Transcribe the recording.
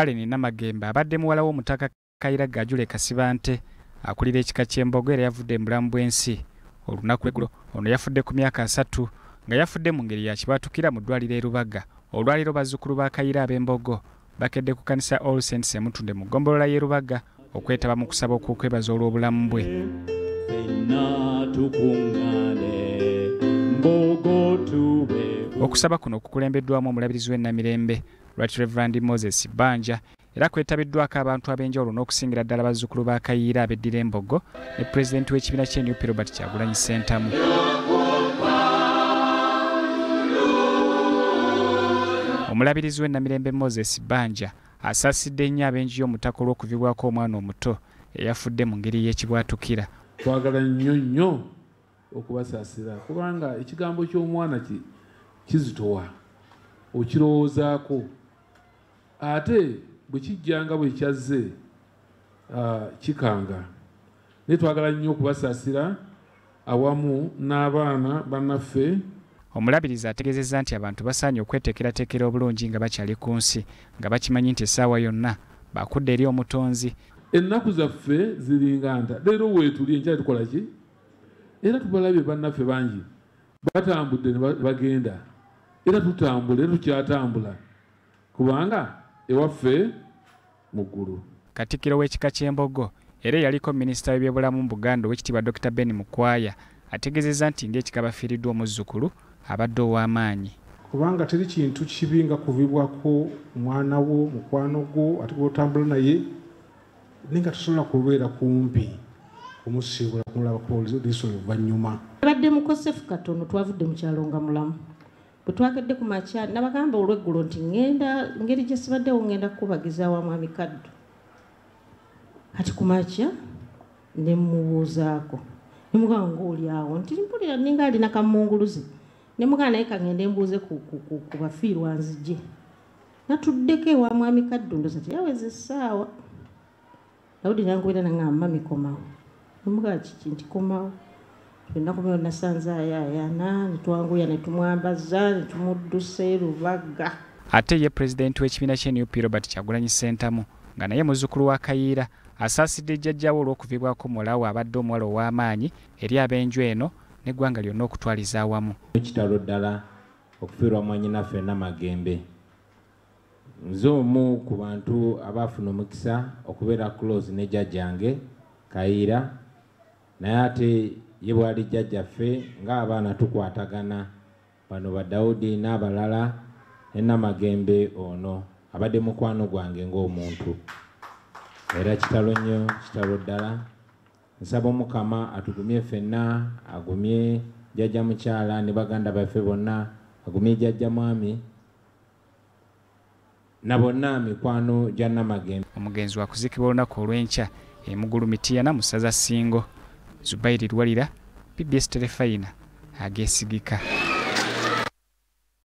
aleni namagembe abadde muwala w'omutaka kayira gajule kasibante akulira ekika ky'embogo era yavudde mu bulamu bw'ensi. Olunaku lweggulo ono yafudde ku myaka asatu nga yafudde mu ngeri ya kibwatukira mu ddwaliro e rubaga. Olwaliro bazzukulu ba kayira ab'embogo bakedde ku kanisa all saints emutunde mu ggombolola y'e rubaga okwetaba mu kusaba okwokwebaza olw'obulamu bwe. Ffenna tukuŋŋaane okusaba kuno kukulembeddwamu omulabirizi w'ennamirembe lwat reverand moses banja era kwetabiddwako abantu ab'enjawulo n'okusingira ddala bazzukulu ba kayiira abeddira embogo ne pulezidenti w'ekibiina ky'enup robert kyagulanyi sentamu omulabirizi w'ennamirembe moses banja asaasidde nnyo ab'enju y'omutaka olw'okuvibwako omwana omuto eyafudde mu ngeri y'ekibwatukira. Twagala nnyo nnyo okubasaasira kubanga ekigambo ky'omwana ki- kizitowa okirowoozaako ate bwe kijjanga bwe kyazze kikanga. Naye twagala nnyo okubasaasira awamu n'abaana bannaffe. Omulabirizi ategeezezza nti abantu basaanye okweteekerateekera obulungi nga bakyali ku nsi nga bakimanyi nti essaawa yonna bakudde eri omutonzi. Ennaku zaffe ziringa nta. Leero weetuli enkyali tukola ki era tubalabye bannaffe bangi. Batambudde ne ba- bagenda. Era tutambula era tukyatambula. Kubanga ewaffe mu ggulu. Katikkiro w'ekika ky'embogo era eyaliko minisita w'ebyobulamu mu buganda owekitiibwa dr ben mukwaya ategeezezza nti ng'ekika bafiiriddwa omuzzukulu abadde ow'amaanyi. Kubanga teri kintu kibi nga kuvibwako mwana wo mukwano gwo ate gwotambula naye naye nga tosobola kubeera kumpi kumusiibula kumulabako liiso oluvannyuma. Abadde mukosefu katono twavudde mu kyalo nga mulamu. Bwe twakedde ku makya nabagamba olweggulo nti ŋŋenda ngeri gye sibaddewo ŋŋenda kukubagiza wa mwami kaddo. Kati ku makya ne mmubuuzaako. Ne mugamba ngaoli awo nti mpulira ninga alina kamunguluzi ne mugamba naye kaŋŋende mbuuze ku, bafiirwa nzije natuddeko ewa mwami kaddo ndoza ti yaweza essaawa. Dawudi nankubira naŋŋamba mami nemugamba kiki? Nti komawo ennaku byo nasanze ayaayana netwanguya netumwambaza netumuddusa erubaga ate ye pulezidenti w'ekibiina ky'enup robert kyagulanyi sentamu nga naye muzzukulu wa kayiira asaasidde jjajjawe olw'okuvibwako muwalawe abadde omuwala ow'amaanyi eri ab'enju eno n'eggwanga lyonna okutwaliza awamu. Kitalo ddala okufiirwa mwanyinaffe namagembe nze omu ku bantu abaafuna omukisa okubeera close ne jjajjange kayiira naye ate ye bwali jjajjaffe ng'abaana tukwatagana. Bano badawudi n'abalala ne namagembe ono. Abadde mukwano gwange ng'omuntu. Era kitalo nnyo kitalo ddala. Nsaba omukama atugumye ffenna agumye jjajja mukyala ne baganda baffe bonna agumye jjajja mwami na bonna mikwano gya namagembe. Omugenzi wa kuzikibwa olunaku olw'enkya emugulumitiana mu ssaza ssingo zubairi lwalira pbs telefayina ageesigika